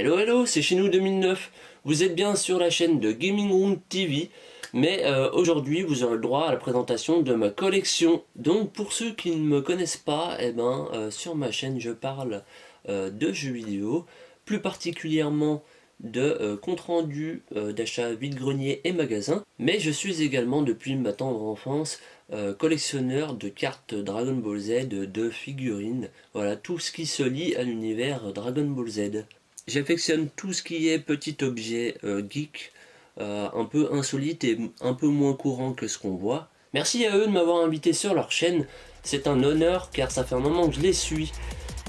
Hello hello, c'est chez nous 2009. Vous êtes bien sur la chaîne de Gaming Room TV, mais euh, aujourd'hui vous aurez le droit à la présentation de ma collection. Donc pour ceux qui ne me connaissent pas, eh ben, euh, sur ma chaîne je parle euh, de jeux vidéo, plus particulièrement de compte rendu d'achat vide-grenier et magasin, mais je suis également depuis ma tendre enfance collectionneur de cartes Dragon Ball Z, de figurines, voilà tout ce qui se lie à l'univers Dragon Ball Z. J'affectionne tout ce qui est petit objet euh, geek, euh, un peu insolite et un peu moins courant que ce qu'on voit. Merci à eux de m'avoir invité sur leur chaîne, c'est un honneur car ça fait un moment que je les suis.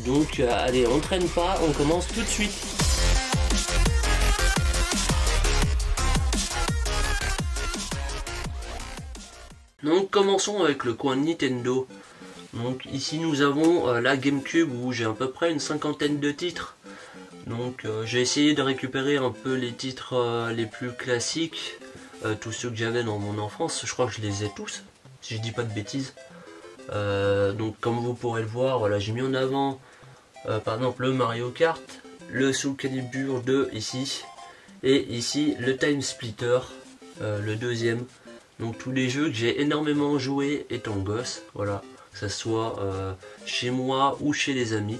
Donc euh, allez, on traîne pas, on commence tout de suite. Donc commençons avec le coin Nintendo. Donc ici nous avons la GameCube où j'ai à peu près une cinquantaine de titres. Donc euh, j'ai essayé de récupérer un peu les titres euh, les plus classiques, euh, tous ceux que j'avais dans mon enfance, je crois que je les ai tous, si je dis pas de bêtises. donc comme vous pourrez le voir, voilà, j'ai mis en avant par exemple le Mario Kart, le Soul Calibur 2 ici, et ici le Time Splitter, le deuxième. Donc tous les jeux que j'ai énormément joué étant gosse, voilà, que ce soit chez moi ou chez les amis.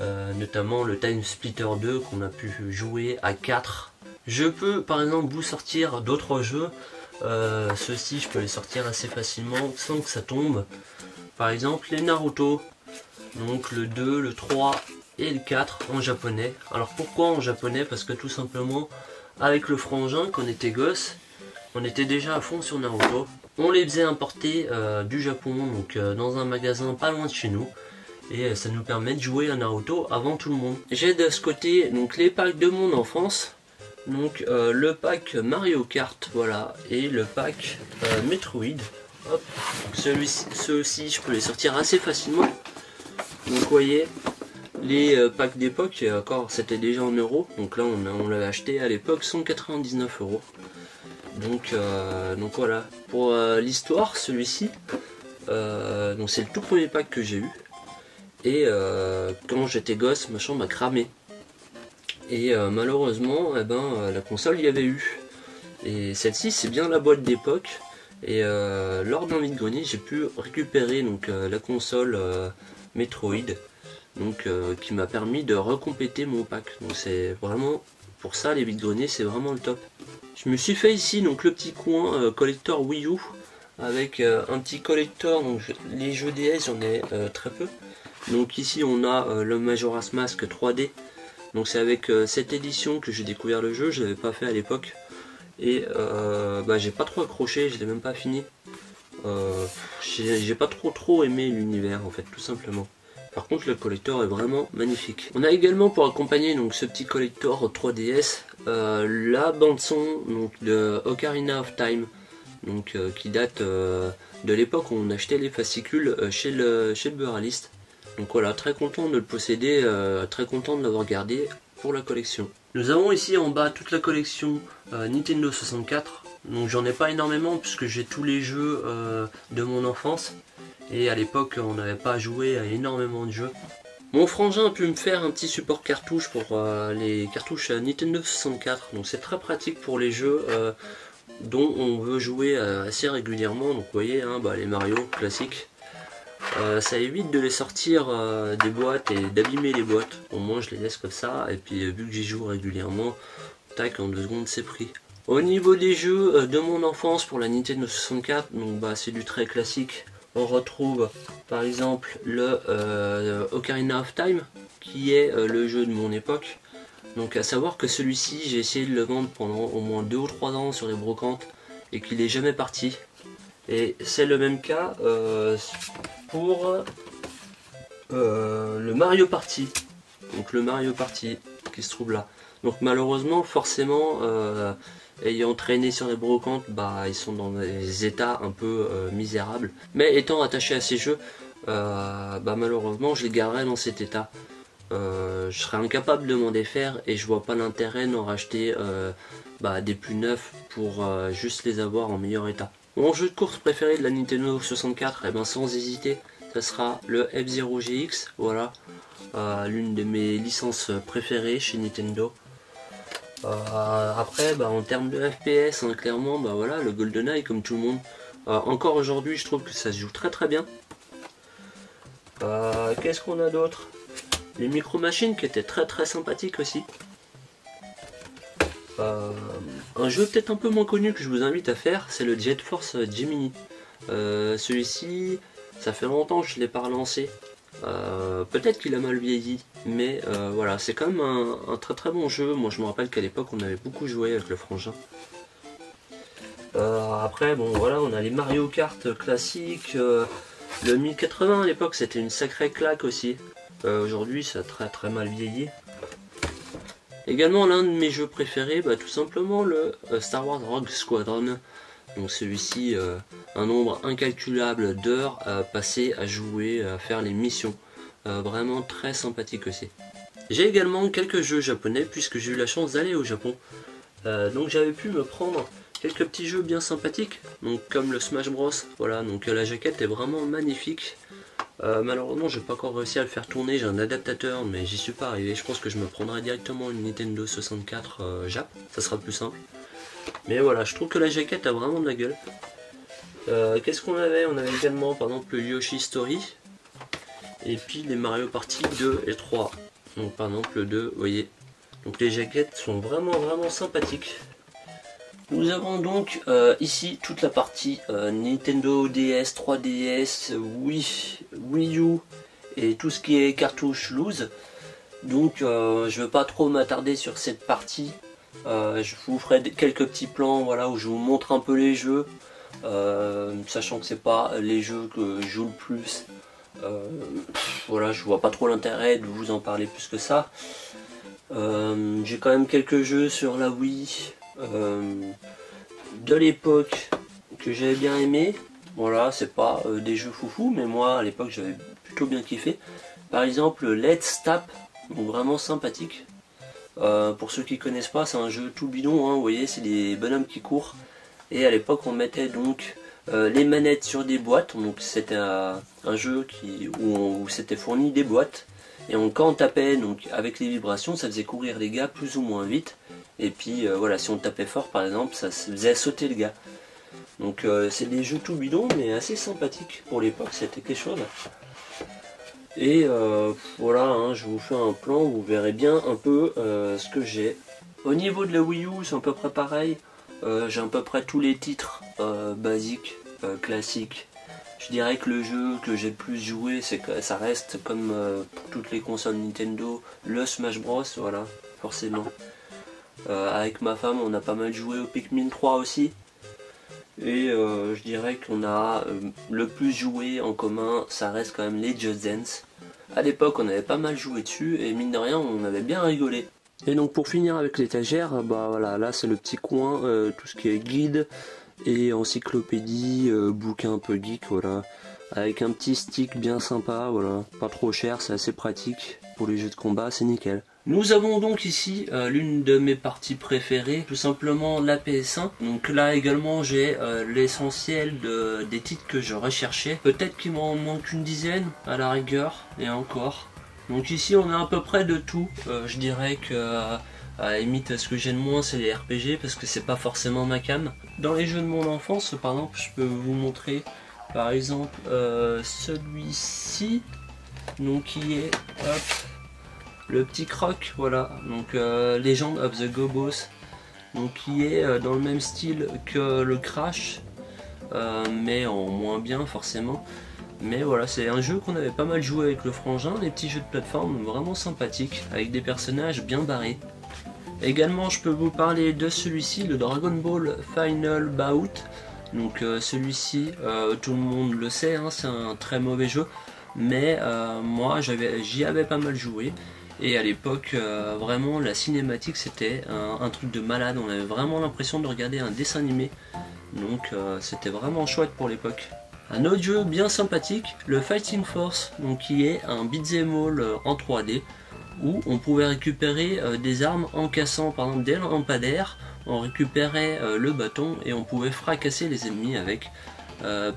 Euh, notamment le Time Splitter 2 qu'on a pu jouer à 4. Je peux par exemple vous sortir d'autres jeux, euh, ceux-ci je peux les sortir assez facilement sans que ça tombe. Par exemple les Naruto, donc le 2, le 3 et le 4 en japonais. Alors pourquoi en japonais? Parce que tout simplement avec le frangin quand on était gosse, on était déjà à fond sur Naruto. On les faisait importer euh, du Japon, dans un magasin pas loin de chez nous et euh, ça nous permet de jouer à Naruto avant tout le monde. J'ai de ce côté donc les packs de mon enfance, donc euh, le pack Mario Kart, voilà, et le pack euh, Metroid. Hop, ceux-ci je peux les sortir assez facilement. Donc vous voyez, les packs d'époque, encore c'était déjà en euros, donc là on, on l'avait acheté à l'époque 199 euros. Donc, donc voilà, pour l'histoire, celui-ci, donc c'est le tout premier pack que j'ai eu. Et euh, quand j'étais gosse, ma chambre a cramé. Et euh, malheureusement, eh ben, euh, la console y avait eu. Et celle-ci, c'est bien la boîte d'époque. Et lors d'un vide-grenier, j'ai pu récupérer donc, la console Metroid. Donc, qui m'a permis de recompléter mon pack. Donc c'est vraiment, pour ça, les vide-greniers, c'est vraiment le top. Je me suis fait ici donc le petit coin collector Wii U avec un petit collector, donc les jeux DS j'en ai très peu, donc ici on a euh, le Majora's Mask 3D. Donc c'est avec euh, cette édition que j'ai découvert le jeu, je l'avais pas fait à l'époque. Et euh, bah, j'ai pas trop accroché, je l'ai même pas fini. j'ai pas trop trop aimé l'univers en fait, tout simplement. Par contre le collector est vraiment magnifique. On a également pour accompagner donc ce petit collector 3DS la bande son de Ocarina of Time. Donc qui date de l'époque où on achetait les fascicules chez le, chez le. Donc voilà, très content de le posséder, euh, très content de l'avoir gardé pour la collection. Nous avons ici en bas toute la collection euh, Nintendo 64. Donc j'en ai pas énormément puisque j'ai tous les jeux euh, de mon enfance. Et à l'époque on n'avait pas joué à énormément de jeux. Mon frangin a pu me faire un petit support cartouche pour les cartouches Nintendo 64. Donc c'est très pratique pour les jeux dont on veut jouer assez régulièrement. Donc vous voyez, hein, bah, les Mario classiques. Euh, ça évite de les sortir euh, des boîtes et d'abîmer les boîtes. Au moins je les laisse comme ça et puis euh, vu que j'y joue régulièrement, tac en deux secondes c'est pris. Au niveau des jeux de mon enfance pour la Nintendo 64, donc bah c'est du très classique. On retrouve par exemple le Ocarina of Time qui est le jeu de mon époque. Donc à savoir que celui-ci j'ai essayé de le vendre pendant au moins 2 ou 3 ans sur les brocantes et qu'il est jamais parti. Et c'est le même cas euh, pour euh, le Mario Party. Donc le Mario Party qui se trouve là. Donc malheureusement, forcément, euh, ayant traîné sur les brocantes, bah ils sont dans des états un peu misérables. Mais étant attaché à ces jeux, bah malheureusement, je les garderai dans cet état. je serais incapable de m'en défaire et je vois pas l'intérêt d'en racheter bah, des plus neufs pour juste les avoir en meilleur état. Mon jeu de course préféré de la Nintendo 64, et eh ben sans hésiter, ça sera le F-Zero GX, voilà. l'une de mes licences préférées chez Nintendo. après, bah, en termes de FPS, hein, clairement, bah, voilà, le GoldenEye, comme tout le monde. encore aujourd'hui, je trouve que ça se joue très très bien. Qu'est-ce qu'on a d'autre? Les micro-machines qui étaient très très sympathiques aussi. Euh, un jeu peut-être un peu moins connu que je vous invite à faire, c'est le Jet Force Gemini. Euh, celui-ci, ça fait longtemps que je ne l'ai pas relancé. Euh, peut-être qu'il a mal vieilli, mais voilà, c'est quand même un, très très bon jeu. Moi je me rappelle qu'à l'époque on avait beaucoup joué avec le frangin. après, bon voilà, on a les Mario Kart classiques. le 1080 à l'époque c'était une sacrée claque aussi. Aujourd'hui ça a très très mal vieilli. Également l'un de mes jeux préférés, bah, tout simplement le euh, Star Wars Rogue Squadron. Donc celui-ci, euh, un nombre incalculable d'heures passées à jouer, à faire les missions. Euh, vraiment très sympathique aussi. J'ai également quelques jeux japonais puisque j'ai eu la chance d'aller au Japon. donc j'avais pu me prendre quelques petits jeux bien sympathiques, donc comme le Smash Bros. Voilà, donc la jaquette est vraiment magnifique. Euh, malheureusement, j'ai pas encore réussi à le faire tourner. J'ai un adaptateur, mais j'y suis pas arrivé. Je pense que je me prendrai directement une Nintendo 64 euh, Jap. Ça sera plus simple. Mais voilà, je trouve que la jaquette a vraiment de la gueule. Euh, qu'est-ce qu'on avait? On avait également, par exemple, le Yoshi Story. Et puis les Mario Party 2 et 3. Donc par exemple le 2, vous voyez. Donc les jaquettes sont vraiment vraiment sympathiques. Nous avons donc euh, ici toute la partie euh, Nintendo DS, 3DS, Wii, Wii U et tout ce qui est cartouche loose. Donc euh, je ne veux pas trop m'attarder sur cette partie. je vous ferai quelques petits plans voilà, où je vous montre un peu les jeux. sachant que c'est pas les jeux que je joue le plus. voilà, je vois pas trop l'intérêt de vous en parler plus que ça. J'ai quand même quelques jeux sur la Wii. Euh, de l'époque que j'avais bien aimé. Voilà, c'est pas euh, des jeux foufou, mais moi à l'époque j'avais plutôt bien kiffé. Par exemple, Let's Tap, vraiment sympathique. Euh, pour ceux qui connaissent pas, c'est un jeu tout bidon, hein, vous voyez, c'est des bonhommes qui courent. Et à l'époque, on mettait donc les manettes sur des boîtes. Donc c'était un, jeu qui, où, c'était fourni des boîtes. Et quand on tapait avec les vibrations, ça faisait courir les gars plus ou moins vite. Et puis euh, voilà, si on tapait fort par exemple, ça faisait sauter le gars. Donc euh, c'est des jeux tout bidons mais assez sympathiques pour l'époque, c'était quelque chose. Et euh, voilà, hein, je vous fais un plan où vous verrez bien un peu ce que j'ai. Au niveau de la Wii U, c'est à peu près pareil. j'ai à peu près tous les titres basiques, classiques. Je dirais que le jeu que j'ai le plus joué, c'est que ça reste comme pour toutes les consoles Nintendo, le Smash Bros. Voilà, forcément. Euh, avec ma femme, on a pas mal joué au Pikmin 3 aussi. Et euh, je dirais qu'on a euh, le plus joué en commun, ça reste quand même les Just Dance. À l'époque, on avait pas mal joué dessus et mine de rien, on avait bien rigolé. Et donc pour finir avec l'étagère, bah voilà, là c'est le petit coin, tout ce qui est guide et encyclopédie, bouquin un peu geek, avec un petit stick bien sympa, pas trop cher, c'est assez pratique pour les jeux de combat, c'est nickel. Nous avons donc ici euh, l'une de mes parties préférées, tout simplement la PS1. Donc là également j'ai euh, l'essentiel de, des titres que je recherchais. Peut-être qu'il m'en manque une dizaine à la rigueur, et encore. Donc ici on a à peu près de tout. Euh, je dirais que à la limite ce que j'aime moins c'est les RPG parce que c'est pas forcément ma cam. Dans les jeux de mon enfance par exemple je peux vous montrer par exemple celui-ci. Donc qui est le petit croc, voilà, donc euh, Legend of the Gobos, donc qui est euh, dans le même style que le Crash, euh, mais en moins bien forcément. Mais voilà, c'est un jeu qu'on avait pas mal joué avec le frangin, des petits jeux de plateforme vraiment sympathiques, avec des personnages bien barrés. Également, je peux vous parler de celui-ci, le Dragon Ball Final Bout. Donc celui-ci, tout le monde le sait, hein, c'est un très mauvais jeu. Mais moi, j'y avais pas mal joué. Et à l'époque, euh, vraiment, la cinématique, c'était un, truc de malade. On avait vraiment l'impression de regarder un dessin animé. Donc, euh, c'était vraiment chouette pour l'époque. Un autre jeu bien sympathique, le Fighting Force, donc qui est un beat'em all euh, en 3D où on pouvait récupérer des armes en cassant par exemple des lampadaires, on récupérait le bâton et on pouvait fracasser les ennemis avec.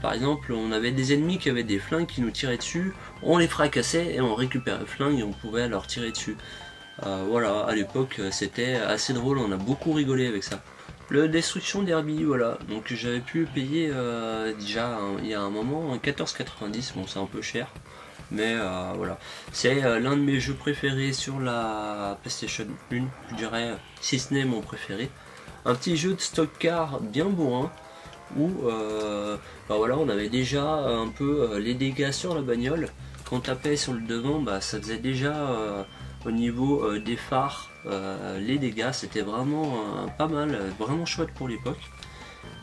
Par exemple, on avait des ennemis qui avaient des flingues qui nous tiraient dessus, on les fracassait et on récupérait le flingue et on pouvait leur tirer dessus. voilà, à l'époque c'était assez drôle, on a beaucoup rigolé avec ça. Le destruction d'Herbie, voilà. Donc j'avais pu payer euh, déjà il y a un moment 14,90. Bon, c'est un peu cher. Mais euh, voilà. C'est euh, l'un de mes jeux préférés sur la PlayStation 1, je dirais, si ce n'est mon préféré. Un petit jeu de stock car bien bourrin. Où bah voilà, on avait déjà un peu les dégâts sur la bagnole. Quand on tapait sur le devant, bah, ça faisait déjà au niveau euh, des phares, euh, les dégâts, c'était vraiment euh, pas mal, vraiment chouette pour l'époque.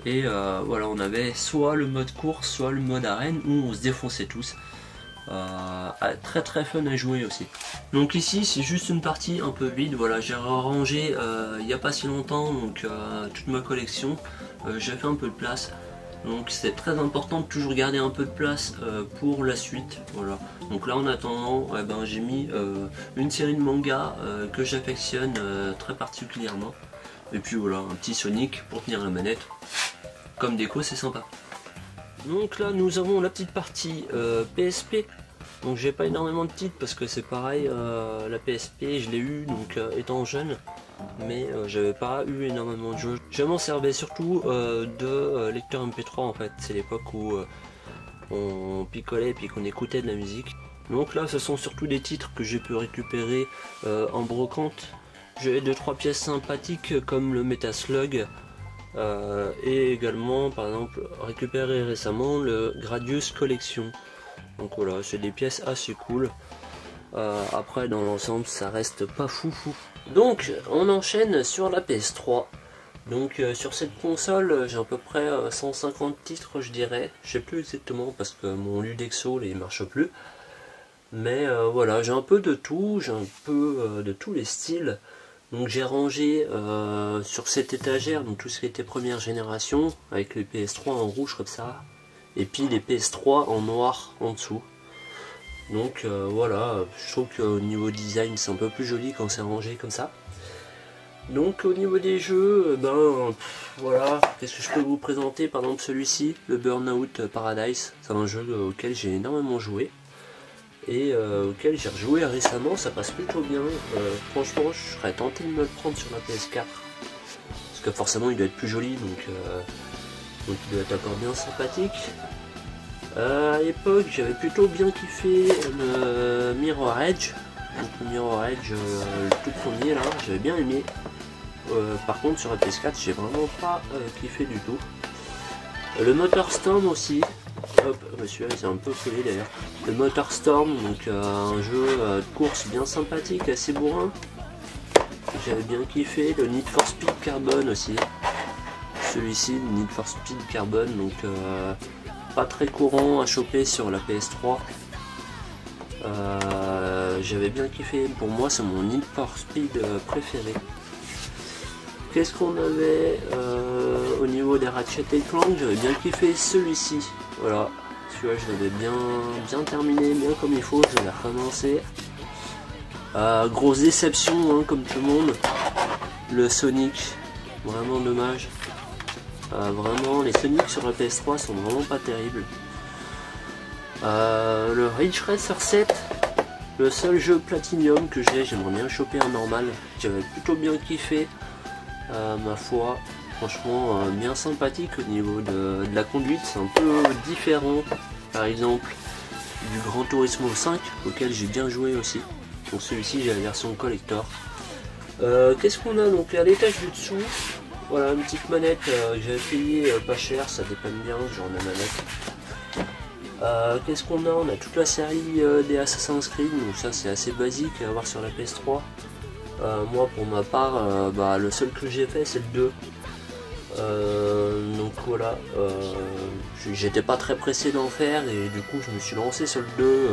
Et voilà, on avait soit le mode course, soit le mode arène où on se défonçait tous. Très très fun à jouer aussi. Donc ici c'est juste une partie un peu vide, voilà j'ai rangé il n'y a pas si longtemps donc toute ma collection, j'ai fait un peu de place. Donc c'est très important de toujours garder un peu de place euh, pour la suite. Voilà. Donc là en attendant, eh ben, j'ai mis euh, une série de mangas euh, que j'affectionne très particulièrement. Et puis voilà, un petit Sonic pour tenir la manette. Comme déco c'est sympa. Donc là nous avons la petite partie PSP. Donc j'ai pas énormément de titres parce que c'est pareil, la PSP je l'ai eu donc étant jeune mais euh, j'avais pas eu énormément de jeux. Je m'en servais surtout euh, de euh, lecteur MP3 en fait, c'est l'époque où on picolait et puis qu'on écoutait de la musique. Donc là ce sont surtout des titres que j'ai pu récupérer en brocante. J'ai deux trois pièces sympathiques comme le Metaslug et également par exemple récupéré récemment le Gradius Collection. Donc voilà, c'est des pièces assez cool. après dans l'ensemble ça reste pas fou fou. Donc on enchaîne sur la PS3. Donc euh, sur cette console j'ai à peu près 150 euh, titres je dirais. Je sais plus exactement parce que mon Ludexo il marche plus. Mais euh, voilà j'ai un peu de tout, j'ai un peu de tous les styles. Donc j'ai rangé sur cette étagère tout ce qui était première génération avec les PS3 en rouge comme ça. Et puis les PS3 en noir en dessous. Donc euh, voilà, je trouve qu'au niveau design c'est un peu plus joli quand c'est rangé comme ça. Donc au niveau des jeux, euh, ben voilà, qu'est-ce que je peux vous présenter Par exemple celui-ci, le Burnout Paradise, c'est un jeu auquel j'ai énormément joué et euh, auquel j'ai rejoué récemment, ça passe plutôt bien. franchement, je serais tenté de me le prendre sur la PS4 parce que forcément il doit être plus joli donc, donc il doit être encore bien sympathique. Euh, à l'époque, j'avais plutôt bien kiffé le Mirror Edge. Donc le Mirror Edge, euh, le tout premier là, j'avais bien aimé. Euh, par contre, sur la PS4, j'ai vraiment pas kiffé du tout. Le Motor Storm aussi. Hop, monsieur, c'est un peu collé d'ailleurs. Le Motor Storm, donc un jeu de course bien sympathique, assez bourrin. J'avais bien kiffé. Le Need for Speed Carbon aussi. Celui-ci, Need for Speed Carbon, donc pas très courant à choper sur la PS3. Euh, j'avais bien kiffé, pour moi c'est mon Need for Speed euh, préféré. Qu'est-ce qu'on avait euh, au niveau des Ratchet Clank? J'avais bien kiffé celui-ci. Voilà, celui-là je l'avais bien, bien terminé, bien comme il faut, je l'ai recommencé. grosse déception hein, comme tout le monde. Le Sonic, vraiment dommage. Euh, vraiment, les Sonic sur la PS3 sont vraiment pas terribles. Euh, le Ridge Racer 7, le seul jeu Platinum que j'ai, j'aimerais bien choper un normal. J'avais plutôt bien kiffé, euh, ma foi. Franchement, bien sympathique au niveau de, la conduite. C'est un peu différent, par exemple, du Grand Turismo 5, auquel j'ai bien joué aussi. Donc celui-ci, j'ai la version collector. Qu'est-ce qu'on a donc? À l'étage du dessous voilà, une petite manette euh, que j'avais payé euh, pas cher, ça dépanne bien ce genre de manette. Euh, qu'est-ce qu'on a? On a toute la série des Assassin's Creed, donc ça c'est assez basique à avoir sur la PS3. Moi pour ma part, bah, le seul que j'ai fait c'est le 2. donc voilà, j'étais pas très pressé d'en faire et du coup je me suis lancé sur le 2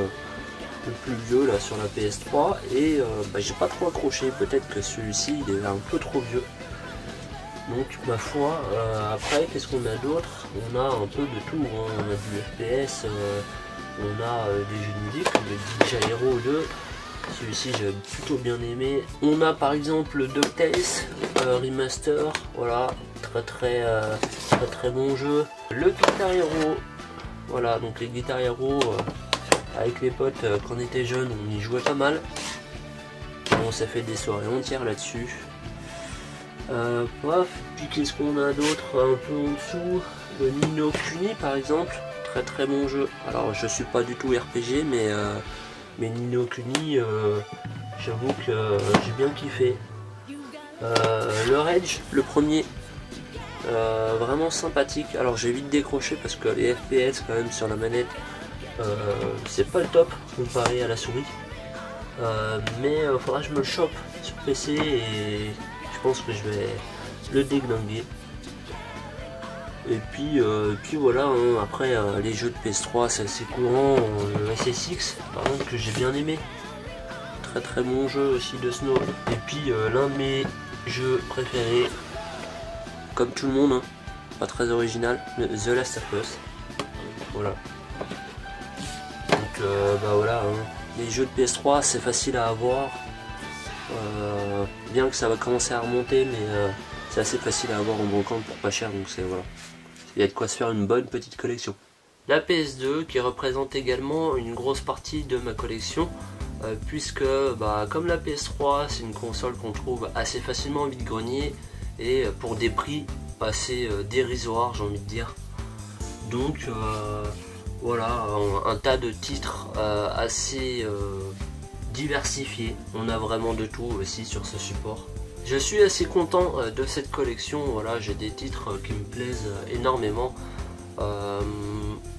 le plus vieux là sur la PS3 et bah, j'ai pas trop accroché, peut-être que celui-ci il est un peu trop vieux. Donc ma foi, euh, après qu'est-ce qu'on a d'autre? On a un peu de tout, hein. on a du FPS, euh, on a euh, des jeux de musique comme le DJ Hero 2, Celui-ci j'ai plutôt bien aimé. On a par exemple le DuckTales Remaster, voilà, très très, très très bon jeu. Le Guitar Hero, voilà, donc les Guitar Hero avec les potes quand on était jeunes, on y jouait pas mal. On s'est fait des soirées entières là-dessus. Euh, puis qu'est-ce qu'on a d'autre un peu en dessous Le Nino Kuni par exemple, très très bon jeu. Alors je suis pas du tout RPG mais, euh, mais Nino Kuni, euh, j'avoue que j'ai bien kiffé. Euh, le Rage, le premier, vraiment sympathique. Alors j'ai vite décroché parce que les FPS quand même sur la manette, c'est pas le top comparé à la souris. mais faudra que je me chope sur PC et je pense que je vais le déglinguer. Et puis, euh, puis voilà, hein. après euh, les jeux de PS3 c'est assez courant, le SSX par exemple que j'ai bien aimé. Très très bon jeu aussi de Snow. Et puis euh, l'un de mes jeux préférés, comme tout le monde, hein, pas très original, The Last of Us. Voilà. Donc bah voilà, hein. les jeux de PS3 c'est facile à avoir, euh, bien que ça va commencer à remonter, mais euh, c'est assez facile à avoir en brocante pour pas cher, donc c'est voilà. Il y a de quoi se faire une bonne petite collection. La PS2 qui représente également une grosse partie de ma collection, euh, puisque bah, comme la PS3, c'est une console qu'on trouve assez facilement en vide-grenier et pour des prix assez dérisoires, j'ai envie de dire. Donc voilà, un, tas de titres assez diversifié. On a vraiment de tout aussi sur ce support. Je suis assez content euh, de cette collection. Voilà, j'ai des titres euh, qui me plaisent euh, énormément.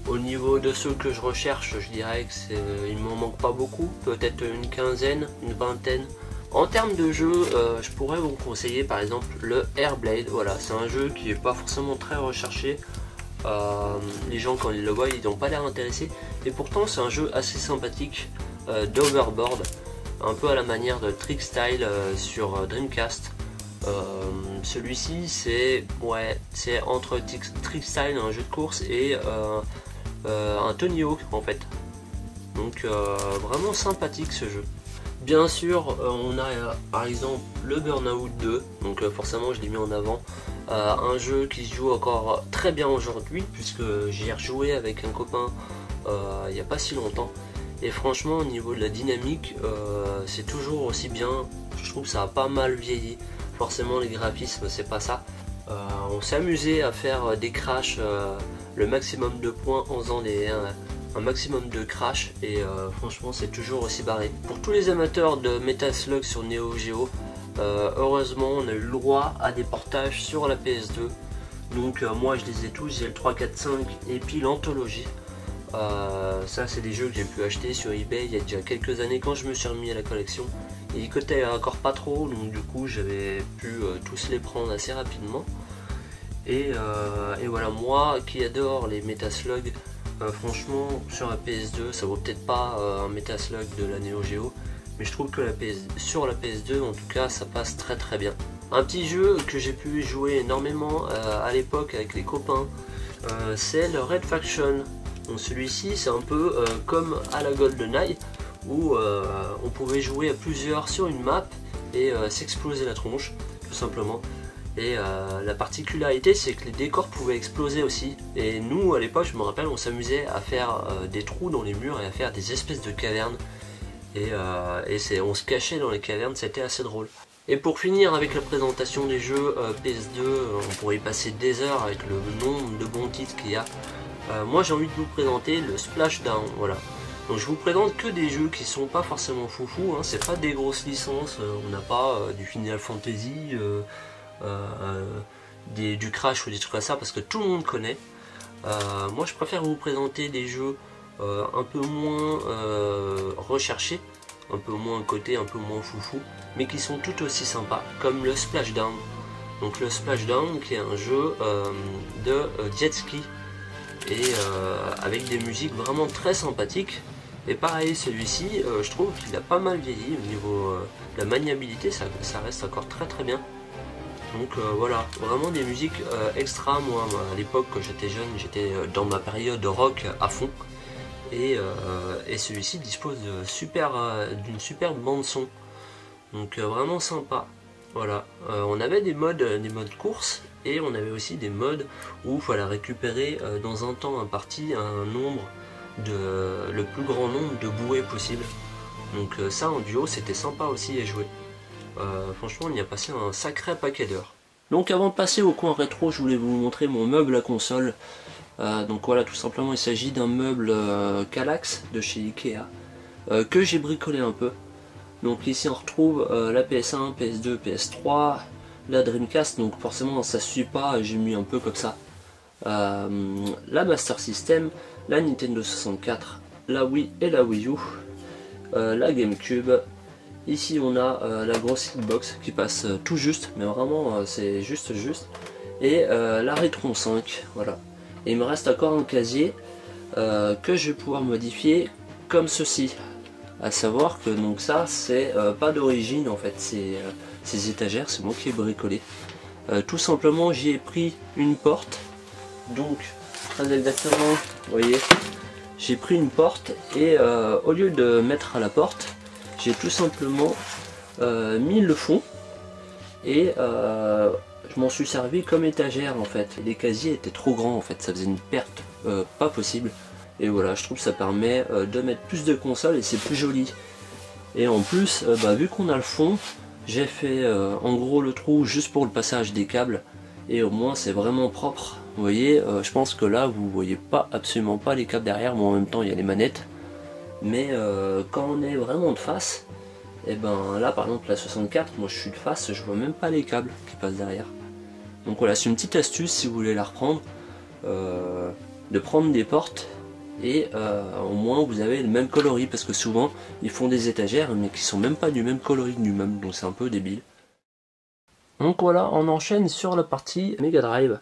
au niveau de ceux que je recherche, je dirais que il m'en manque pas beaucoup, peut-être une quinzaine, une vingtaine. En termes de jeu, je pourrais vous conseiller par exemple le Airblade. Voilà, c'est un jeu qui est pas forcément très recherché. les gens quand ils le voient, ils n'ont pas l'air intéressés. Et pourtant, c'est un jeu assez sympathique. Euh, d'Overboard, un peu à la manière de Trick Style euh, sur euh, Dreamcast. Celui-ci, c'est ouais, entre Trick Style, un jeu de course, et un Tony Hawk en fait. Donc vraiment sympathique ce jeu. Bien sûr, on a par exemple le Burnout 2, donc forcément je l'ai mis en avant. un jeu qui se joue encore très bien aujourd'hui, puisque j'y ai rejoué avec un copain il n'y a pas si longtemps. Et franchement, au niveau de la dynamique, euh, c'est toujours aussi bien. Je trouve que ça a pas mal vieilli. Forcément, les graphismes, c'est pas ça. Euh, on s'est amusé à faire des crashs, euh, le maximum de points en faisant un, maximum de crash. Et franchement, c'est toujours aussi barré. Pour tous les amateurs de Metal Slug sur Neo Geo, heureusement, on a eu le droit à des portages sur la PS2. Donc, moi, je les ai tous. J'ai le 3, 4, 5 et puis l'anthologie. Euh, ça c'est des jeux que j'ai pu acheter sur eBay il y a déjà quelques années quand je me suis remis à la collection. Et ils coûtaient encore pas trop donc du coup j'avais pu euh, tous les prendre assez rapidement. Euh, et, voilà moi qui adore les Metaslug, franchement sur la PS2 ça vaut peut-être pas un Metaslug de la Neo Geo. Mais je trouve que la PS, sur la PS2 en tout cas ça passe très très bien. Un petit jeu que j'ai pu jouer énormément à l'époque avec les copains, c'est le Red Faction celui-ci c'est un peu euh, comme à la GoldenEye où euh, on pouvait jouer à plusieurs sur une map et euh, s'exploser la tronche tout simplement. Et la particularité c'est que les décors pouvaient exploser aussi. Et nous à l'époque je me rappelle on s'amusait à faire des trous dans les murs et à faire des espèces de cavernes. Et, on se cachait dans les cavernes, c'était assez drôle. Et pour finir avec la présentation des jeux PS2, on pourrait y passer des heures avec le nombre de bons titres qu'il y a. Euh, moi j'ai envie de vous présenter le Splashdown, voilà. Donc je vous présente que des jeux qui sont pas forcément foufou, hein. c'est pas des grosses licences, euh, on n'a pas euh, du Final Fantasy, du Crash ou des trucs comme ça parce que tout le monde connaît. moi je préfère vous présenter des jeux un peu moins recherchés, un peu moins côté, un peu moins foufou, mais qui sont tout aussi sympas, comme le Splashdown. Donc le Splashdown qui est un jeu de jet ski et euh, avec des musiques vraiment très sympathiques. Et pareil, celui-ci, euh, je trouve qu'il a pas mal vieilli au niveau euh, de la maniabilité, ça, reste encore très très bien. Donc voilà, vraiment des musiques extra. Moi, à l'époque, quand j'étais jeune, j'étais dans ma période rock à fond. Et, celui-ci dispose d'une super, superbe bande son. Donc vraiment sympa. Voilà, on avait des modes, des modes course et on avait aussi des modes où il fallait récupérer dans un temps imparti un nombre de le plus grand nombre de bouées possible. Donc ça en duo c'était sympa aussi à jouer. franchement on y a passé un sacré paquet d'heures. Donc avant de passer au coin rétro, je voulais vous montrer mon meuble à console. Euh, donc voilà, tout simplement, il s'agit d'un meuble euh, Calax de chez Ikea euh, que j'ai bricolé un peu. Donc ici on retrouve la PS1, PS2, PS3, la Dreamcast, donc forcément ça suit pas, j'ai mis un peu comme ça. la Master System, la Nintendo 64, la Wii et la Wii U, la GameCube, Ici on a euh, la grosse hitbox qui passe euh, tout juste, mais vraiment euh, c'est juste juste. Et la Retron 5, voilà. Et il me reste encore un casier que je vais pouvoir modifier comme ceci. À savoir que donc ça c'est pas d'origine en fait, c'est ces étagères, c'est moi qui ai bricolé. tout simplement j'y ai pris une porte, donc très exactement, vous voyez, j'ai pris une porte et au lieu de mettre à la porte, j'ai tout simplement euh, mis le fond et euh, je m'en suis servi comme étagère en fait. Les casiers étaient trop grands en fait, ça faisait une perte euh, pas possible. Et voilà, je trouve que ça permet de mettre plus de consoles et c'est plus joli. Et en plus, bah, vu qu'on a le fond, j'ai fait en gros le trou juste pour le passage des câbles. Et au moins c'est vraiment propre. Vous voyez, je pense que là vous voyez pas absolument pas les câbles derrière, mais en même temps il y a les manettes. Mais euh, quand on est vraiment de face, et eh ben là par exemple la 64, moi je suis de face, je vois même pas les câbles qui passent derrière. Donc voilà, c'est une petite astuce si vous voulez la reprendre, euh, de prendre des portes et euh, au moins vous avez le même coloris parce que souvent ils font des étagères mais qui sont même pas du même coloris du même, donc c'est un peu débile. Donc voilà, on enchaîne sur la partie Mega Drive.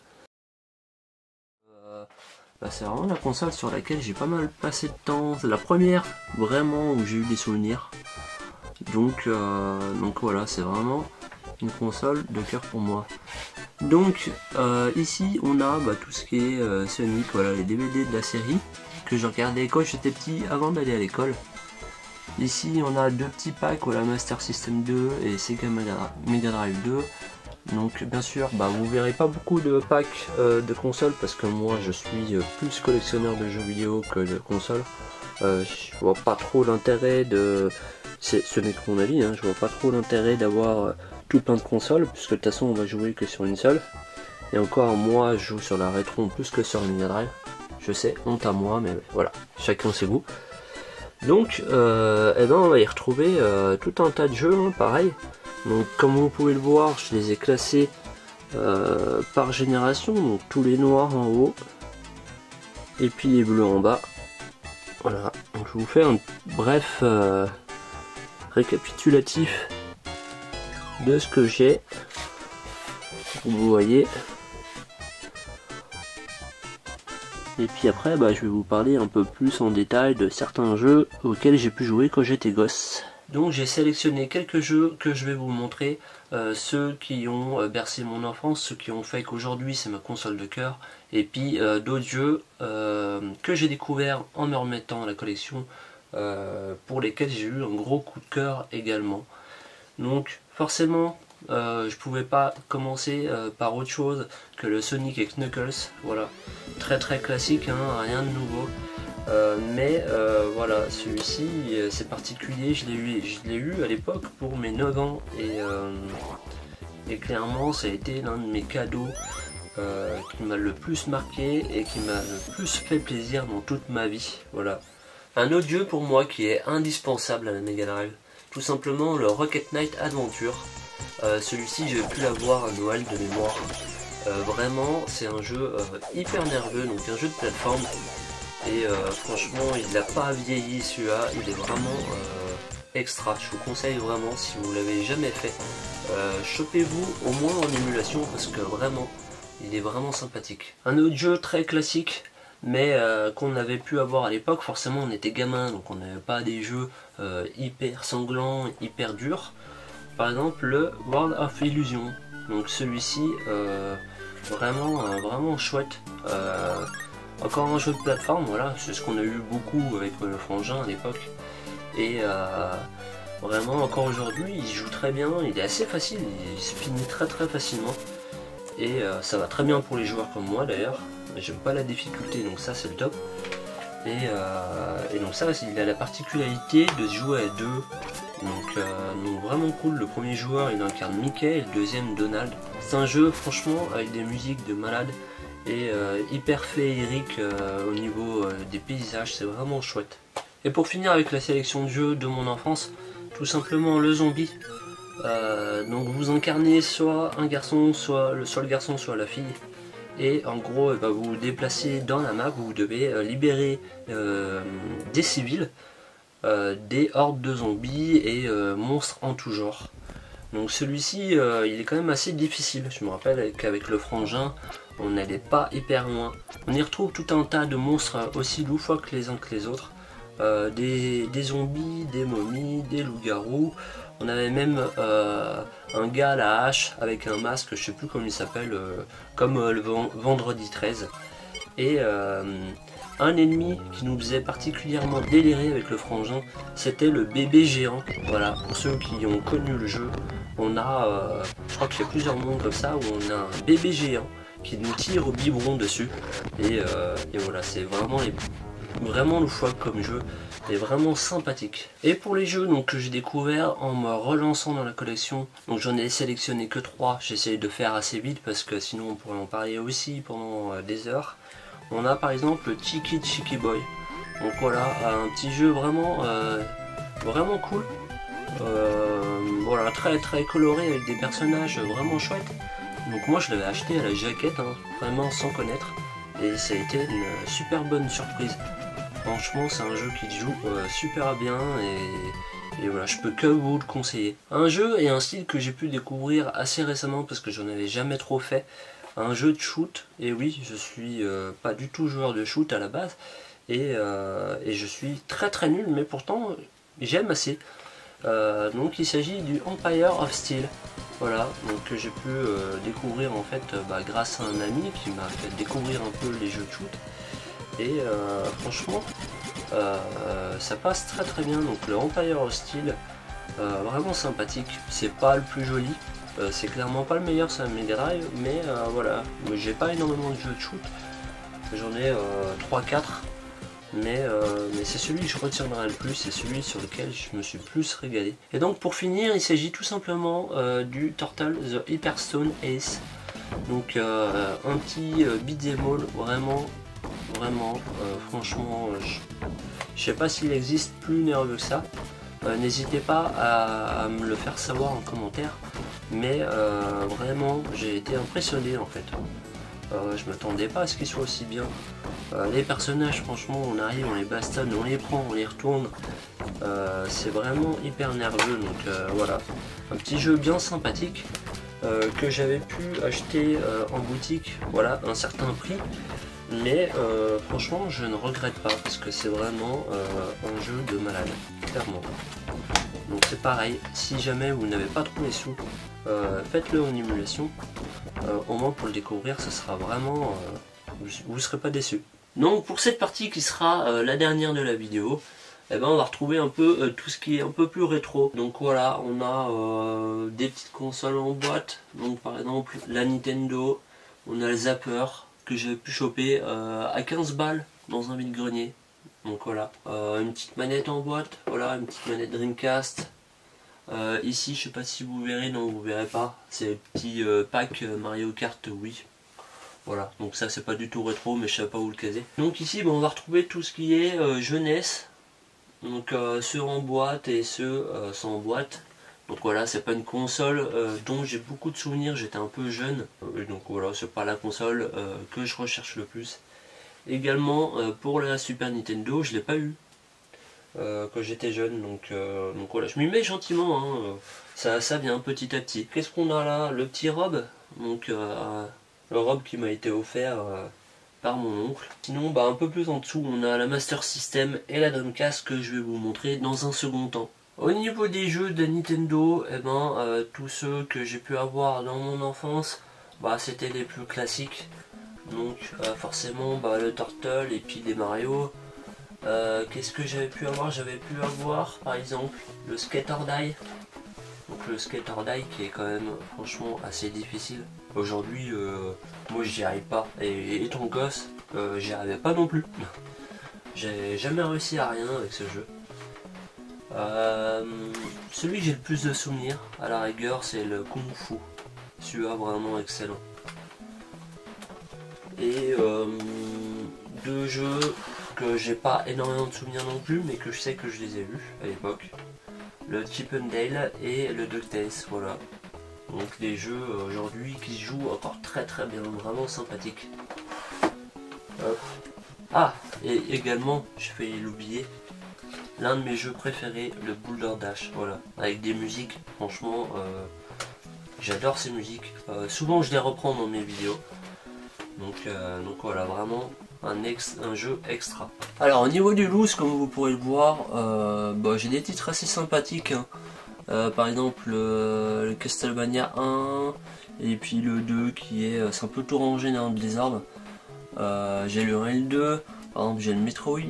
Bah, c'est vraiment la console sur laquelle j'ai pas mal passé de temps. C'est la première vraiment où j'ai eu des souvenirs. Donc, euh, donc voilà, c'est vraiment une console de cœur pour moi. Donc euh, ici on a bah, tout ce qui est euh, Sonic, voilà les DVD de la série que je regardais quand j'étais petit avant d'aller à l'école. Ici on a deux petits packs, voilà Master System 2 et Sega Mega Drive 2. Donc bien sûr, bah, vous verrez pas beaucoup de packs euh, de consoles parce que moi je suis euh, plus collectionneur de jeux vidéo que de consoles. Euh, je vois pas trop l'intérêt de... Ce n'est que mon avis, hein, je vois pas trop l'intérêt d'avoir tout plein de consoles puisque de toute façon on va jouer que sur une seule. Et encore moi je joue sur la rétro plus que sur la Mega Drive. Je sais, honte à moi, mais voilà, chacun ses goûts. Donc, eh ben, on va y retrouver tout un tas de jeux, hein, pareil. Donc comme vous pouvez le voir, je les ai classés euh, par génération, donc tous les noirs en haut et puis les bleus en bas. Voilà, donc je vous fais un bref euh, récapitulatif de ce que j'ai. Vous voyez. Et puis après, bah, je vais vous parler un peu plus en détail de certains jeux auxquels j'ai pu jouer quand j'étais gosse. Donc j'ai sélectionné quelques jeux que je vais vous montrer, euh, ceux qui ont euh, bercé mon enfance, ceux qui ont fait qu'aujourd'hui c'est ma console de cœur, et puis euh, d'autres jeux que j'ai découverts en me remettant à la collection, pour lesquels j'ai eu un gros coup de cœur également. Donc forcément, je pouvais pas commencer par autre chose que le Sonic et Knuckles, voilà, très très classique, hein, rien de nouveau. Euh, mais euh, voilà, celui-ci euh, c'est particulier, je l'ai eu, je eu à l'époque pour mes 9 ans et, clairement ça a été l'un de mes cadeaux qui m'a le plus marqué et qui m'a le plus fait plaisir dans toute ma vie. Voilà. Un autre jeu pour moi qui est indispensable à la Mega Drive, tout simplement le Rocket Knight Adventure. Celui-ci j'ai pu l'avoir à Noël de mémoire. vraiment c'est un jeu hyper nerveux, donc un jeu de plateforme et euh, franchement, il n'a pas vieilli celui-là, il est vraiment euh, extra. Je vous conseille vraiment, si vous ne l'avez jamais fait, euh, chopez-vous au moins en émulation parce que vraiment, il est vraiment sympathique. Un autre jeu très classique, mais qu'on avait pu avoir à l'époque, forcément on était gamin, donc on n'avait pas des jeux hyper sanglants, hyper durs. Par exemple le World of Illusion. Donc celui-ci, vraiment, vraiment chouette Encore un jeu de plateforme, voilà, c'est ce qu'on a eu beaucoup avec le frangin à l'époque. Et vraiment, encore aujourd'hui, il joue très bien, il est assez facile, il se finit très très facilement. Et ça va très bien pour les joueurs comme moi d'ailleurs. J'aime pas la difficulté, donc ça c'est le top. Euh, et, donc ça, il a la particularité de jouer à deux. Euh, donc, vraiment cool. Le premier joueur, il incarne Mickey le deuxième Donald. C'est un jeu franchement avec des musiques de malade et euh, hyper féerique au niveau des paysages. C'est vraiment chouette. Et pour finir avec la sélection de jeux de mon enfance, tout simplement le zombie. donc vous incarnez soit un garçon, soit soit le garçon, soit la fille et en gros vous vous déplacez dans la map, vous devez euh, libérer euh, des civils, euh, des hordes de zombies et monstres en tout genre. Donc celui-ci il est quand même assez difficile, je me rappelle qu'avec le frangin on n'allait pas hyper loin. On y retrouve tout un tas de monstres aussi loufoques les uns que les autres. des, zombies, des momies, des loups-garous, on avait même euh, un gars à la hache avec un masque, je sais plus comment il s'appelle, euh, comme euh, le vendredi 13. Et un ennemi qui nous faisait particulièrement délirer avec le frangin, c'était le bébé géant. Voilà, pour ceux qui ont connu le jeu, on a, je crois qu'il y a plusieurs mondes comme ça, où on a un bébé géant qui nous tire au biberon dessus. Et, voilà, c'est vraiment, vraiment loufoque comme jeu vraiment sympathique. Et pour les jeux donc, que j'ai découvert en me relançant dans la collection, donc j'en ai sélectionné que 3, j'essaie de faire assez vite parce que sinon on pourrait en parler aussi pendant euh, des heures. On a par exemple Chiki Chiki Boy. Donc voilà, un petit jeu vraiment, euh, vraiment cool. Euh, voilà, très très coloré avec des personnages vraiment chouettes. Donc moi je l'avais acheté à la jaquette, hein, vraiment sans connaître. Et ça a été une super bonne surprise. Franchement, c'est un jeu qui joue euh, super bien et, voilà, je peux que vous le conseiller. Un jeu et un style que j'ai pu découvrir assez récemment parce que j'en avais jamais trop fait. Un jeu de shoot, et oui, je suis euh, pas du tout joueur de shoot à la base, euh, et, je suis très très nul, mais pourtant j'aime assez. donc il s'agit du Empire of Steel. Voilà, donc que j'ai pu découvrir en fait bah, grâce à un ami qui m'a fait découvrir un peu les jeux de shoot. Et euh, franchement, euh, ça passe très très bien. Donc le Empire Hostile, euh, vraiment sympathique. C'est pas le plus joli, c'est clairement pas le meilleur sur la Mega Drive, mais voilà. J'ai pas énormément de jeux de shoot. J'en ai 3-4. Mais, mais c'est celui que je retiendrai le plus, c'est celui sur lequel je me suis plus régalé. Et donc pour finir, il s'agit tout simplement du Turtle The Hyperstone Ace. Donc un petit beat'em all vraiment vraiment, euh, franchement, euh, je, sais pas s'il existe plus nerveux que ça. Euh, n'hésitez pas à, me le faire savoir en commentaire, mais vraiment, j'ai été impressionné en fait. je m'attendais pas à ce qu'il soit aussi bien. les personnages, franchement, on arrive, on les bastonne, on les prend, on les retourne. c'est vraiment hyper nerveux, donc voilà. Un petit jeu bien sympathique. que j'avais pu acheter en boutique, voilà, un certain prix. Mais euh, franchement, je ne regrette pas parce que c'est vraiment euh, un jeu de malade, Donc c'est pareil, si jamais vous n'avez pas trop les sous, euh, faites-le en émulation. au moins pour le découvrir, ce sera vraiment... vous ne serez pas déçus. Donc pour cette partie qui sera la dernière de la vidéo, eh ben, on va retrouver un peu tout ce qui est un peu plus rétro. Donc voilà, on a des petites consoles en boîte. Donc par exemple la Nintendo, on a le Zapper, que j'avais pu choper euh, à 15 balles dans un vide-grenier. Donc voilà, euh, une petite manette en boîte, voilà, une petite manette Dreamcast. Euh, ici, je sais pas si vous verrez, non vous verrez pas, c'est le petit pack Mario Kart oui Voilà, donc ça c'est pas du tout rétro, mais je sais pas où le caser. Donc ici, on va retrouver tout ce qui est jeunesse. Donc ceux en boîte et ceux sans boîte. Donc voilà, c'est pas une console euh, dont j'ai beaucoup de souvenirs, j'étais un peu jeune. Euh, donc voilà, c'est pas la console euh, que je recherche le plus. Également pour la Super Nintendo, je l'ai pas eu quand j'étais jeune. Donc, donc voilà, je m'y mets gentiment, hein, ça, vient petit à petit. Qu'est-ce qu'on a là? Le petit robe, donc le robe qui m'a été offert par mon oncle. Sinon, bah, un peu plus en dessous, on a la Master System et la Dreamcast que je vais vous montrer dans un second temps. Au niveau des jeux de Nintendo, eh ben, euh, tous ceux que j'ai pu avoir dans mon enfance, bah, c'était les plus classiques. Donc forcément bah, le Turtle et puis des Mario. Qu'est-ce que j'avais pu avoir? J'avais pu avoir par exemple le Skater Die. Donc le Skater Die qui est quand même franchement assez difficile. Aujourd'hui moi j'y arrive pas. Et, ton gosse j'y arrivais pas non plus. J'ai jamais réussi à rien avec ce jeu. Euh, celui que j'ai le plus de souvenirs, à la rigueur, c'est le Kung Fu. Celui-là, vraiment excellent. Et euh, deux jeux que j'ai pas énormément de souvenirs non plus, mais que je sais que je les ai vus à l'époque. Le Chip and Dale et le DuckTales, voilà. Donc des jeux euh, aujourd'hui qui se jouent encore très très bien, vraiment sympathiques. Ah, et également, je vais l'oublier, l'un de mes jeux préférés, le Boulder Dash, voilà, avec des musiques, franchement, euh, j'adore ces musiques. Souvent, je les reprends dans mes vidéos. Donc, euh, donc voilà, vraiment un, jeu extra. Alors, au niveau du loose, comme vous pourrez le voir, bah, j'ai des titres assez sympathiques. Hein. par exemple, le Castlevania 1, et puis le 2 qui est, c'est un peu tout rangé dans arbres. j'ai le 1 et le 2, par exemple j'ai le Metroid,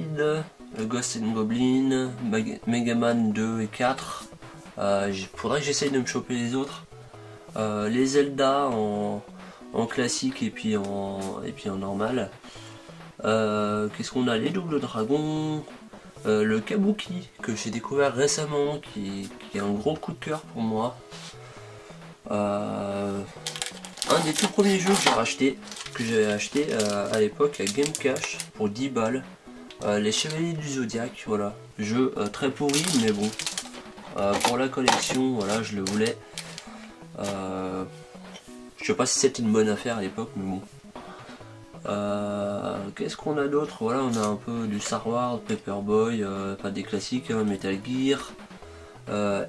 le Ghost and Goblin, Mega Man 2 et 4. Euh, faudrait que j'essaye de me choper les autres. Euh, les Zelda en, classique et puis en, et puis en normal. Euh, qu'est-ce qu'on a Les Double Dragons. Euh, le Kabuki que j'ai découvert récemment qui, est un gros coup de cœur pour moi. un des tout premiers jeux que j'ai racheté, que j'avais acheté à l'époque à Game Cash pour 10 balles. Euh, les Chevaliers du Zodiaque, voilà. Jeu euh, très pourri, mais bon. Euh, pour la collection, voilà, je le voulais. Sais pas si c'était une bonne affaire à l'époque, mais bon. Qu'est-ce qu'on a d'autre? Voilà, on a un peu du Star Wars, Paperboy, pas des classiques, hein, Metal Gear.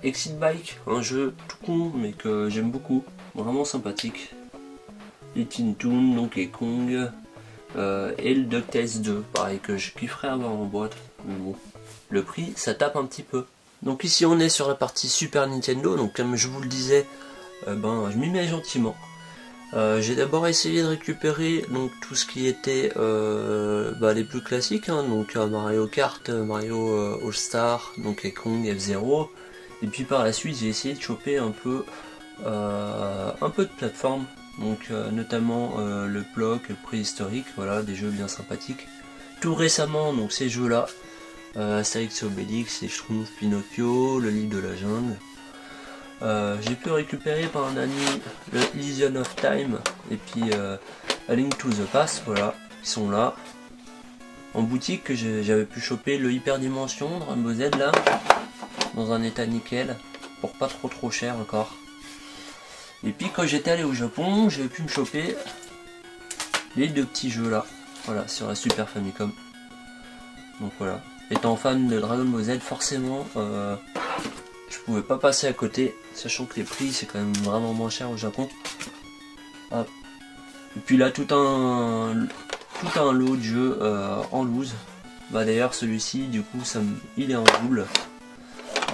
Exit Bike, un jeu tout con, mais que j'aime beaucoup. Vraiment sympathique. Les Teen Toon, Donkey Kong, euh, et le DuckTales 2, pareil que je kifferais avoir en boîte, mais bon, le prix ça tape un petit peu. Donc ici on est sur la partie Super Nintendo, donc comme je vous le disais, euh, ben je m'y mets gentiment. Euh, j'ai d'abord essayé de récupérer donc tout ce qui était bah, les plus classiques, hein, donc Mario Kart, Mario All Star, donc Kong, F0, et puis par la suite j'ai essayé de choper un peu un peu de plateforme donc euh, notamment euh, le bloc, le préhistorique, voilà, des jeux bien sympathiques. Tout récemment, donc ces jeux-là, euh, Astérix et Obélix, les Schtroumpfs, Pinocchio, le livre de la jungle. J'ai pu récupérer par un ami le Illusion of Time et puis A Link to the Past, voilà, ils sont là. En boutique, que j'avais pu choper le Hyperdimension Dragon Z là, dans un état nickel, pour pas trop trop cher encore. Et puis quand j'étais allé au Japon, j'avais pu me choper les deux petits jeux là. Voilà, sur la Super Famicom. Donc voilà. Étant fan de Dragon Ball Z, forcément, euh, je pouvais pas passer à côté, sachant que les prix c'est quand même vraiment moins cher au Japon. Et puis là, tout un, tout un lot de jeux euh, en loose. Bah d'ailleurs, celui-ci, du coup, ça il est en double.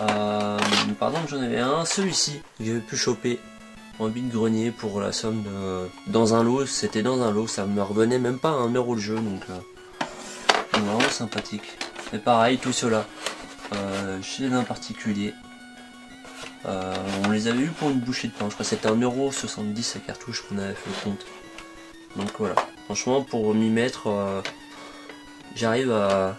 Euh, pardon, j'en avais un. Celui-ci, j'avais pu choper en de grenier pour la somme de... Dans un lot, c'était dans un lot, ça me revenait même pas à un euro le jeu, donc euh, vraiment sympathique. Et pareil, tout cela, euh, chez un particulier. Euh, on les avait eu pour une bouchée de pain, je crois que c'était 1,70€ à cartouche qu'on avait fait le compte. Donc voilà, franchement pour m'y mettre, j'arrive à,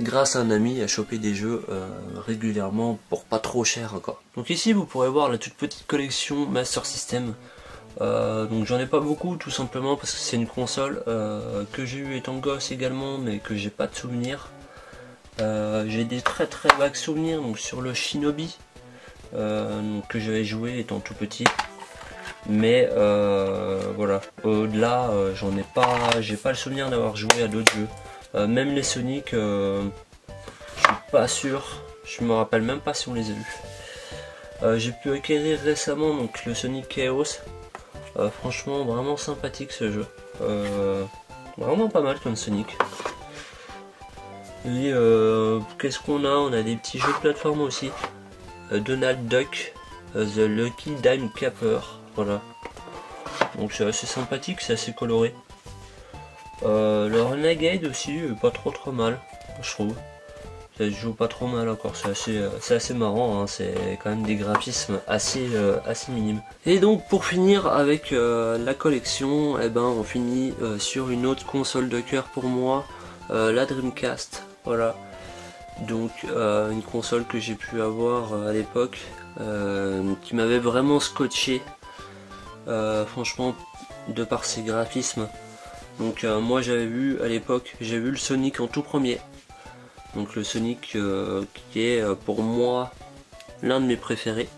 grâce à un ami à choper des jeux euh, régulièrement pour pas trop cher encore. Donc ici vous pourrez voir la toute petite collection Master System. Euh, donc j'en ai pas beaucoup tout simplement parce que c'est une console euh, que j'ai eu étant gosse également mais que j'ai pas de souvenirs. j'ai des très très vagues souvenirs donc sur le Shinobi que j'avais joué étant tout petit. Mais voilà, au-delà j'en ai pas j'ai pas le souvenir d'avoir joué à d'autres jeux. Euh, même les Sonic, euh, je suis pas sûr. Je me rappelle même pas si on les a vus. Euh, j'ai pu acquérir récemment donc le Sonic Chaos. franchement, vraiment sympathique ce jeu. vraiment pas mal comme Sonic. Et qu'est-ce qu'on a? On a des petits jeux de plateforme aussi. Donald Duck, The Lucky Dime Capper. Voilà. Donc c'est assez sympathique, c'est assez coloré. le Renegade aussi, pas trop trop mal, je trouve. Ça se joue pas trop mal encore, c'est assez, c'est assez marrant, hein. c'est quand même des graphismes assez, assez minimes. Et donc pour finir avec la collection, eh ben, on finit sur une autre console de cœur pour moi, la Dreamcast. Voilà. Donc une console que j'ai pu avoir à l'époque, qui m'avait vraiment scotché euh, franchement de par ses graphismes. Donc euh, moi j'avais vu à l'époque, j'ai vu le Sonic en tout premier. Donc le Sonic euh, qui est pour moi l'un de mes préférés.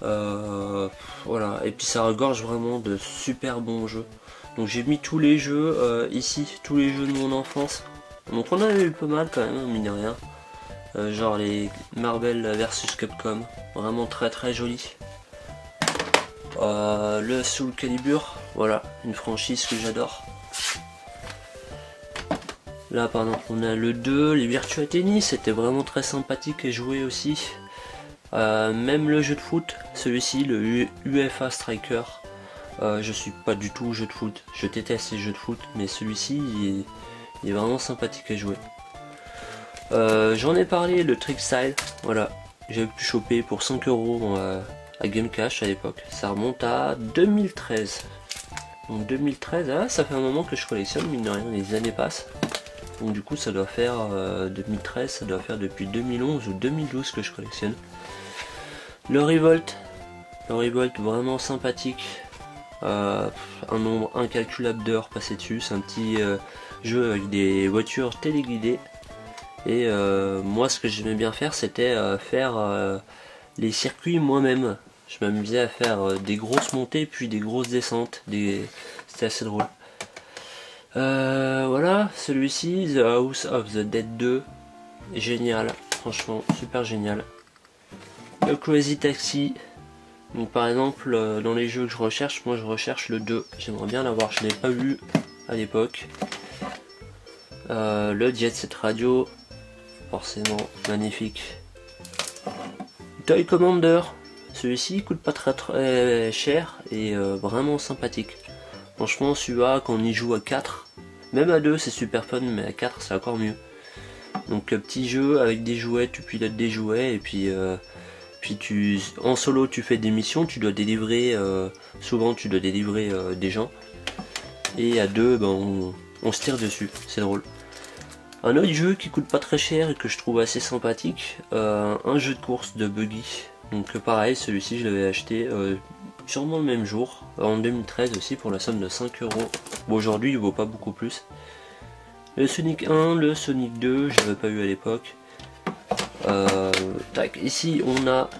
voilà, et puis ça regorge vraiment de super bons jeux. Donc j'ai mis tous les jeux ici, tous les jeux de mon enfance. Donc on avait eu pas mal quand même, mine de rien. genre les Marvel versus Capcom, vraiment très très joli. Euh, le Soul Calibur, voilà, une franchise que j'adore. Là par exemple on a le 2, les Virtua Tennis, c'était vraiment très sympathique et jouer aussi. Euh, même le jeu de foot, celui-ci, le UFA Striker, euh, je suis pas du tout jeu de foot, je déteste les jeux de foot, mais celui-ci il, vraiment sympathique à jouer. J'en ai parlé, le Trick Style, voilà, j'ai pu choper pour 5 euros à Game Cash à l'époque. Ça remonte à 2013. Donc 2013, ah, ça fait un moment que je collectionne, mine de rien, les années passent. Donc du coup ça doit faire 2013, euh, ça doit faire depuis 2011 ou 2012 que je collectionne. Le Revolt, le Revolt vraiment sympathique. Euh, un nombre incalculable d'heures passées dessus. C'est un petit euh, jeu avec des voitures téléguidées. Et moi ce que j'aimais bien faire c'était faire les circuits moi-même. Je m'amusais à faire euh, des grosses montées puis des grosses descentes. Des... C'était assez drôle. Euh, voilà, celui-ci, The House of the Dead 2. Génial, franchement, super génial. Le Crazy Taxi. Donc par exemple, euh, dans les jeux que je recherche, moi je recherche le 2. J'aimerais bien l'avoir, je ne l'ai pas vu à l'époque. Le Jet Set Radio, forcément magnifique. Toy Commander, celui-ci coûte pas très cher et euh, vraiment sympathique. Franchement, celui-là, quand on y joue à 4, même à 2 c'est super fun, mais à 4 c'est encore mieux. Donc petit jeu avec des jouets, tu pilotes des jouets et puis euh, puis tu en solo tu fais des missions, tu dois délivrer euh, souvent tu dois délivrer des gens et à 2 ben, on, se tire dessus, c'est drôle. Un autre jeu qui coûte pas très cher et que je trouve assez sympathique, un jeu de course de buggy donc pareil, celui-ci je l'avais acheté euh, sûrement le même jour, en 2013 aussi pour la somme de 5 euros. Aujourd'hui il vaut pas beaucoup plus. Le Sonic 1, le Sonic 2, je l'avais pas eu à l'époque. Euh, ici on a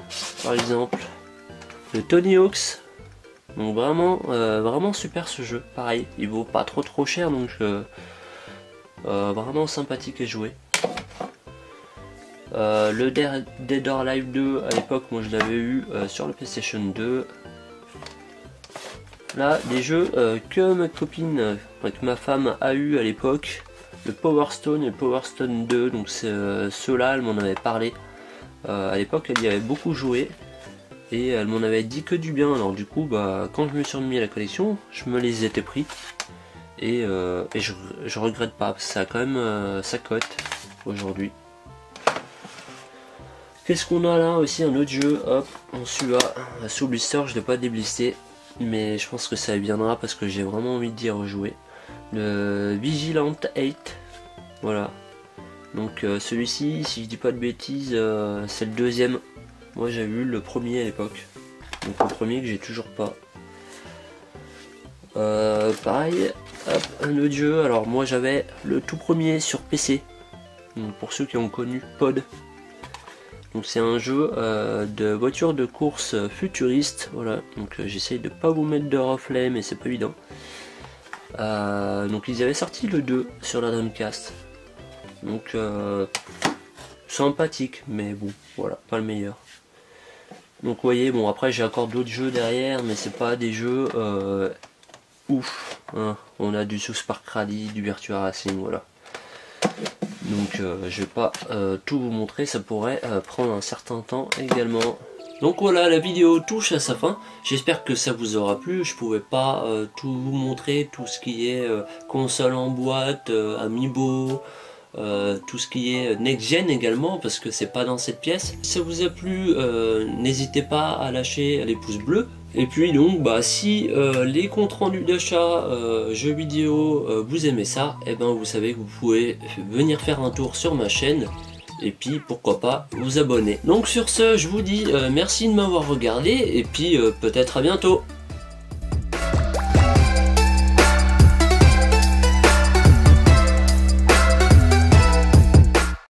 par exemple le Tony Hawk's. Donc vraiment, euh, vraiment super ce jeu. Pareil, il vaut pas trop trop cher donc vraiment sympathique à jouer. Euh, le Dead or Alive 2, à l'époque, moi je l'avais eu euh, sur le PlayStation 2. Là, des jeux euh, que ma copine, que ma femme a eu à l'époque. Le Power Stone et le Power Stone 2, donc ceux-là, elle m'en avait parlé. à l'époque, elle y avait beaucoup joué. Et elle m'en avait dit que du bien. Alors du coup, bah, quand je me suis remis à la collection, je me les étais pris. Et, je, je, regrette pas, ça a quand même sa cote aujourd'hui. Qu'est-ce qu'on a là aussi Un autre jeu, hop, on suit sous blister, je ne pas déblisté, mais je pense que ça viendra parce que j'ai vraiment envie d'y rejouer. Le Vigilant 8, voilà. Donc euh, celui-ci, si je dis pas de bêtises, euh, c'est le deuxième. Moi j'avais eu le premier à l'époque. Donc le premier que j'ai toujours pas. Euh, pareil, hop, un autre jeu. Alors moi j'avais le tout premier sur PC. Pour ceux qui ont connu Pod, donc c'est un jeu euh, de voiture de course futuriste. Voilà, donc euh, j'essaye de pas vous mettre de reflet, mais c'est pas évident. Euh, donc ils avaient sorti le 2 sur la Dreamcast. Donc sympathique, mais bon, voilà, pas le meilleur. Donc vous voyez, bon après j'ai encore d'autres jeux derrière, mais c'est pas des jeux ouf. Hein. On a du South Park Rally, du Virtua Racing, voilà. Donc euh, je vais pas euh, tout vous montrer, ça pourrait euh, prendre un certain temps également. Donc voilà, la vidéo touche à sa fin. J'espère que ça vous aura plu. Je pouvais pas tout vous montrer, tout ce qui est console en boîte, amiibo, tout ce qui est next-gen également, parce que c'est pas dans cette pièce. Si ça vous a plu, n'hésitez pas à lâcher les pouces bleus. Et puis donc, bah, si les comptes rendus d'achat jeux vidéo vous aimez ça, eh ben vous savez que vous pouvez venir faire un tour sur ma chaîne et puis pourquoi pas vous abonner. Donc sur ce, je vous dis euh, merci de m'avoir regardé et puis euh, peut-être à bientôt.